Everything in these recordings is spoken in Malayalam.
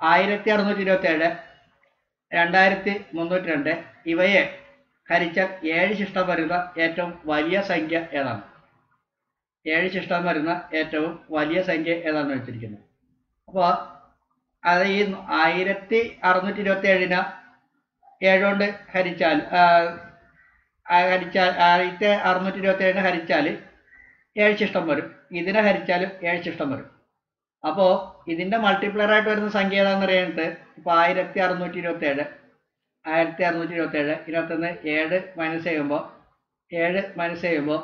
ആയിരത്തി അറുന്നൂറ്റി ഇരുപത്തി ഏഴ് രണ്ടായിരത്തി മുന്നൂറ്റി രണ്ട് ഇവയെ ഹരിച്ചാൽ ഏഴ് ശിഷ്ടം വരുന്ന ഏറ്റവും വലിയ സംഖ്യ ഏതാണ്? ഏഴ് ശിഷ്ടം വരുന്ന ഏറ്റവും വലിയ സംഖ്യ ഏതാണെന്ന് വെച്ചിരിക്കുന്നത് അപ്പോൾ അത് ഈ ആയിരത്തി അറുന്നൂറ്റി ഇരുപത്തി ഏഴിന് ഏഴുകൊണ്ട് ഹരിച്ചാൽ ഹരിച്ചാൽ ആയിരത്തി അറുന്നൂറ്റി ഇരുപത്തി ഏഴിന് ഹരിച്ചാൽ ഏഴ് ശിഷ്ടം വരും. ഇതിനെ ഹരിച്ചാലും ഏഴ് ശിഷ്ടം വരും. അപ്പോൾ ഇതിന്റെ മൾട്ടിപ്ലർ ആയിട്ട് വരുന്ന സംഖ്യ ഏതാണെന്ന് അറിയാനായിട്ട് ഇപ്പൊ ആയിരത്തി അറുന്നൂറ്റി ഇരുപത്തി ഏഴ് ആയിരത്തി അറുന്നൂറ്റി ഇരുപത്തി ഏഴ് ഇതിനകത്തുനിന്ന് ഏഴ് മൈനസ് ചെയ്യുമ്പോൾ ഏഴ് മൈനസ് ചെയ്യുമ്പോൾ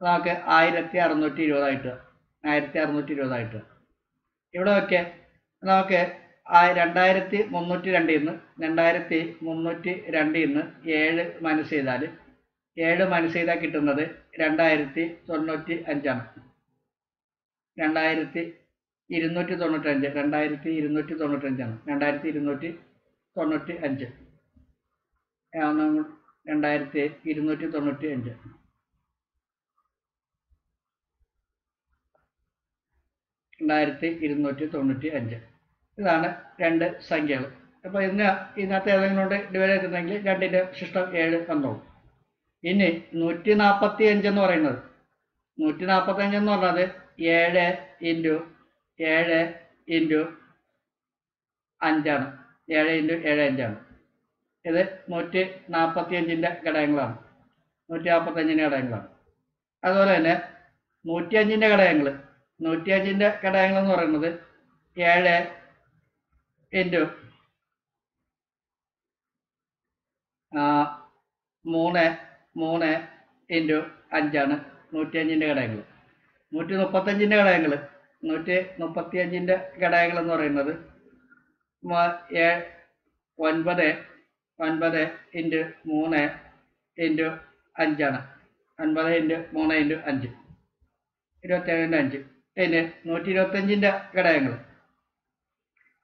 നമുക്ക് ആയിരത്തി അറുന്നൂറ്റി ഇരുപതായിട്ട് ആയിരത്തി അറുന്നൂറ്റി ഇരുപതായിട്ട് ഇവിടെ ഒക്കെ നമുക്ക് രണ്ടായിരത്തി മുന്നൂറ്റി രണ്ടിൽ നിന്ന് രണ്ടായിരത്തി മുന്നൂറ്റി രണ്ടിൽ നിന്ന് ഏഴ് മൈനസ് ചെയ്താൽ ഏഴ് മൈനസ് ചെയ്താൽ കിട്ടുന്നത് രണ്ടായിരത്തി തൊണ്ണൂറ്റി അഞ്ചാണ് രണ്ടായിരത്തി ഇരുന്നൂറ്റി തൊണ്ണൂറ്റഞ്ച് രണ്ടായിരത്തി ഇരുന്നൂറ്റി തൊണ്ണൂറ്റഞ്ചാണ് രണ്ടായിരത്തി ഇരുന്നൂറ്റി തൊണ്ണൂറ്റി അഞ്ച് രണ്ടായിരത്തി ഇരുന്നൂറ്റി തൊണ്ണൂറ്റി അഞ്ച് രണ്ടായിരത്തി ഇരുന്നൂറ്റി തൊണ്ണൂറ്റി അഞ്ച് ഇതാണ് രണ്ട് സംഖ്യകൾ. അപ്പോൾ ഇതിന് ഇതിനകത്ത് ഏതെങ്കിലും കൊണ്ട് ഡിവൈഡ് ചെയ്തിട്ടുണ്ടെങ്കിൽ രണ്ടിന്റെ ശിഷ്ടം ഏഴ് വന്നോളും. ഇനി നൂറ്റി നാൽപ്പത്തി അഞ്ച് എന്ന് പറയുന്നത്. നൂറ്റി നാൽപ്പത്തി അഞ്ച് എന്ന് പറഞ്ഞത് ഏഴ് ഇന്റു ഏഴ് ഇന്റു അഞ്ചാണ്. ഏഴ് ഇന്റു ഏഴ് അഞ്ചാണ്. ഇത് നൂറ്റി നാൽപ്പത്തി അഞ്ചിന്റെ ഘടകങ്ങളാണ്. നൂറ്റി നാൽപ്പത്തഞ്ചിന്റെ ഘടകങ്ങളാണ്. അതുപോലെ തന്നെ നൂറ്റി അഞ്ചിന്റെ ഘടകങ്ങൾ നൂറ്റി അഞ്ചിന്റെ ഘടകങ്ങൾ എന്ന് പറയുന്നത് ഏഴ് ഇന്റു മൂന്ന് മൂന്ന് ഇന്റു അഞ്ചാണ് നൂറ്റി അഞ്ചിന്റെ ഘടകങ്ങൾ നൂറ്റി മുപ്പത്തഞ്ചിന്റെ ഘടകങ്ങൾ നൂറ്റി മുപ്പത്തി അഞ്ചിന്റെ ഘടകങ്ങൾ എന്ന് പറയുന്നത് ഒൻപത് ഒൻപത് ഇന്റു മൂന്ന് ഇന്റു അഞ്ചാണ്. ഒൻപത് ഇന്റു മൂന്ന് ഇന്റു അഞ്ച്. ഇരുപത്തേഴിന്റെ അഞ്ച്. പിന്നെ നൂറ്റി ഇരുപത്തഞ്ചിന്റെ ഘടകങ്ങൾ.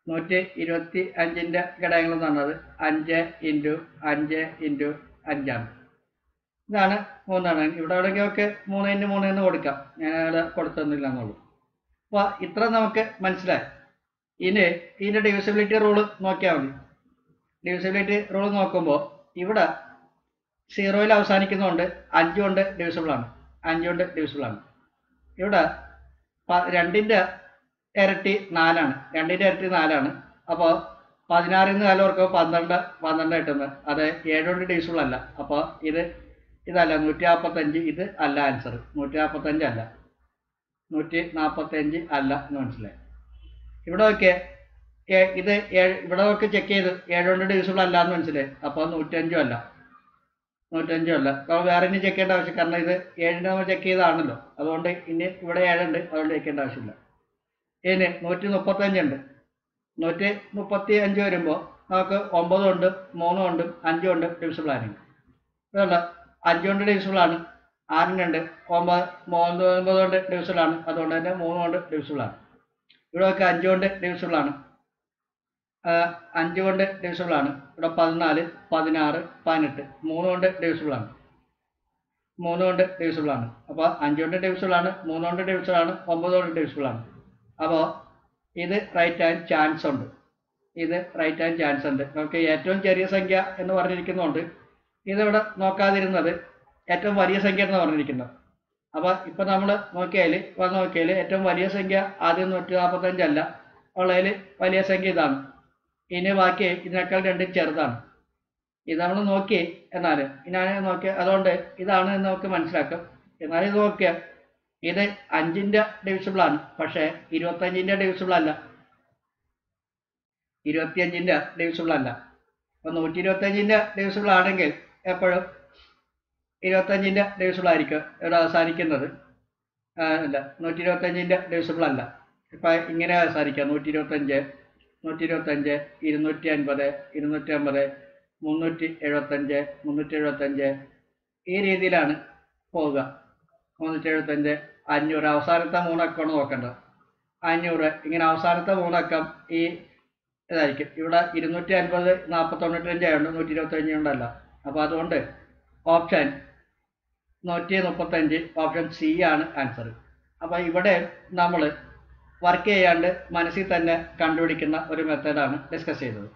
നൂറ്റി ഇരുപത്തി അഞ്ചിന്റെ ഘടകങ്ങൾ എന്ന് പറഞ്ഞത് അഞ്ച് ഇന്റു അഞ്ച് ഇന്റു അഞ്ചാണ്. ഇതാണ് മൂന്നാണ്. ഇവിടെ എവിടെയൊക്കെ മൂന്ന് ഇന്റു മൂന്ന് എന്ന് കൊടുക്കാം. ഞാൻ അവിടെ കൊടുത്തൊന്നുമില്ല എന്നുള്ളൂ. അപ്പോൾ ഇത്ര നമുക്ക് മനസ്സിലായി. ഇനി ഇതിന്റെ ഡിവിസിബിലിറ്റി റൂൾ നോക്കിയാൽ മതി. ഡിവിസിബിലിറ്റി റൂൾ നോക്കുമ്പോൾ ഇവിടെ സീറോയിൽ അവസാനിക്കുന്നതുകൊണ്ട് അഞ്ച് കൊണ്ട് ഡിവിസിബിൾ ആണ്. അഞ്ച് കൊണ്ട് ഡിവിസിബിൾ ആണ്. ഇവിടെ രണ്ടിന്റെ ഇരട്ടി നാലാണ്. രണ്ടിന്റെ ഇരട്ടി നാലാണ്. അപ്പോൾ പതിനാറിൽ നിന്ന് നാല് ഓർക്കുമ്പോൾ പന്ത്രണ്ട് പന്ത്രണ്ട് കിട്ടുന്നത്. അത് ഏഴ് കൊണ്ട് ഡിവിസിബിൾ അല്ല. അപ്പോൾ ഇത് ഇതല്ല. നൂറ്റി നാൽപ്പത്തഞ്ച് ഇത് അല്ല ആൻസർ നൂറ്റി നാൽപ്പത്തഞ്ച് അല്ല. നൂറ്റി നാൽപ്പത്തഞ്ച് അല്ല എന്ന് മനസ്സിലായി. ഇവിടെ ഒക്കെ ഇത് ഏഴ് ഇവിടെ ഒക്കെ ചെക്ക് ചെയ്ത് ഏഴ് കൊണ്ട് divisible അല്ല എന്ന് മനസ്സിലായി. അപ്പോൾ നൂറ്റഞ്ചും അല്ല. നൂറ്റഞ്ചും അല്ല. അപ്പോൾ വേറെ ഇനി ചെക്ക് ചെയ്യേണ്ട ആവശ്യം കാരണം ഇത് ഏഴിന് നമ്മൾ ചെക്ക് ചെയ്താണല്ലോ അതുകൊണ്ട് ഇനി ഇവിടെ ഏഴുണ്ട് അതുകൊണ്ട് ചെയ്യേണ്ട ആവശ്യമില്ല. ഇനി നൂറ്റി മുപ്പത്തഞ്ചുണ്ട് നൂറ്റി മുപ്പത്തി അഞ്ച് വരുമ്പോൾ നമുക്ക് ഒമ്പതും ഉണ്ട് മൂന്നും ഉണ്ട് അഞ്ചും ഉണ്ട് ഡിവിസിബിൾ ആണെങ്കിൽ. അഞ്ചുകൊണ്ട് ഡിവിസിബിൾ ആണ്. ആണ് ആറിനുണ്ട് ഒമ്പത് ഒമ്പത് കൊണ്ട് ആണ്. അതുകൊണ്ട് തന്നെ മൂന്ന് കൊണ്ട് divisible ഇവിടെ ഒക്കെ അഞ്ച് കൊണ്ട് ആ, അഞ്ച് കൊണ്ട് ആണ്. ഇവിടെ പതിനാല് പതിനാറ് പതിനെട്ട്. മൂന്ന് കൊണ്ട് ആണ്. മൂന്ന് കൊണ്ട് ആണ്. അപ്പോൾ അഞ്ച് കൊണ്ട് ആണ് മൂന്ന് കൊണ്ട് ആണ് ഒമ്പത് കൊണ്ട് ആണ്. അപ്പോൾ ഇത് റൈറ്റ് ആൻഡ് ചാൻസ് ഉണ്ട്. ഇത് റൈറ്റ് ആൻഡ് ചാൻസ് ഉണ്ട്. നമുക്ക് ഏറ്റവും ചെറിയ സംഖ്യ എന്ന് പറഞ്ഞിരിക്കുന്നതുകൊണ്ട് ഇതിവിടെ നോക്കാതിരുന്നത് ഏറ്റവും വലിയ സംഖ്യ എന്ന് പറഞ്ഞിരിക്കുന്നത്. അപ്പൊ ഇപ്പൊ നമ്മൾ നോക്കിയാൽ വന്ന് നോക്കിയാൽ ഏറ്റവും വലിയ സംഖ്യ ആദ്യം നൂറ്റി നാൽപ്പത്തഞ്ചല്ല ഉള്ളതിൽ വലിയ സംഖ്യ ഇതാണ്. ഇനി ബാക്കി ഇതിനേക്കാൾ രണ്ടും ചെറുതാണ്. ഇത് നമ്മൾ നോക്കി എന്നാൽ ഞാൻ നോക്കിയ അതുകൊണ്ട് ഇതാണ് എന്ന് നമുക്ക് മനസ്സിലാക്കും. എന്നാൽ ഇത് നോക്കിയ ഇത് അഞ്ചിന്റെ ഡിവിസിബിൾ ആണ്. പക്ഷേ ഇരുപത്തഞ്ചിന്റെ ഡിവിസിബിൾ അല്ല. ഇരുപത്തിയഞ്ചിന്റെ ഡിവിസിബിൾ അല്ല. അപ്പൊ നൂറ്റി ഇരുപത്തഞ്ചിന്റെ ഡിവിസിബിൾ ആണെങ്കിൽ എപ്പോഴും ഇരുപത്തഞ്ചിന്റെ ഡിവിസിബിൾ ആയിരിക്കും. ഇവിടെ അവസാനിക്കുന്നത്. അല്ല നൂറ്റി ഇരുപത്തഞ്ചിന്റെ ഡിവിസിബിൾ അല്ല. ഇപ്പം ഇങ്ങനെ അവസാനിക്കാം. നൂറ്റി ഇരുപത്തഞ്ച് നൂറ്റി ഇരുപത്തഞ്ച് ഇരുന്നൂറ്റി അൻപത് ഇരുന്നൂറ്റി അമ്പത് മുന്നൂറ്റി എഴുപത്തഞ്ച് മുന്നൂറ്റി എഴുപത്തഞ്ച് ഈ രീതിയിലാണ് പോവുക. മുന്നൂറ്റി എഴുപത്തഞ്ച് അഞ്ഞൂറ്. അവസാനത്തെ മൂന്നക്കമാണ് നോക്കേണ്ടത്. അഞ്ഞൂറ്. ഇങ്ങനെ അവസാനത്തെ മൂന്നക്കം ഈ ഇതായിരിക്കും. ഇവിടെ ഇരുന്നൂറ്റി അൻപത് നാൽപ്പത്തി തൊണ്ണൂറ്റഞ്ച് ആയതുകൊണ്ട് നൂറ്റി ഇരുപത്തഞ്ച് കൊണ്ടല്ല. അപ്പോൾ അതുകൊണ്ട് ഓപ്ഷൻ നൂറ്റി മുപ്പത്തഞ്ച് ഓപ്ഷൻ സി ആണ് ആൻസർ അപ്പോൾ ഇവിടെ നമ്മൾ വർക്ക് ചെയ്യാണ്ട് മനസ്സിൽ തന്നെ കണ്ടുപിടിക്കുന്ന ഒരു മെത്തേഡാണ് ഡിസ്കസ് ചെയ്തത്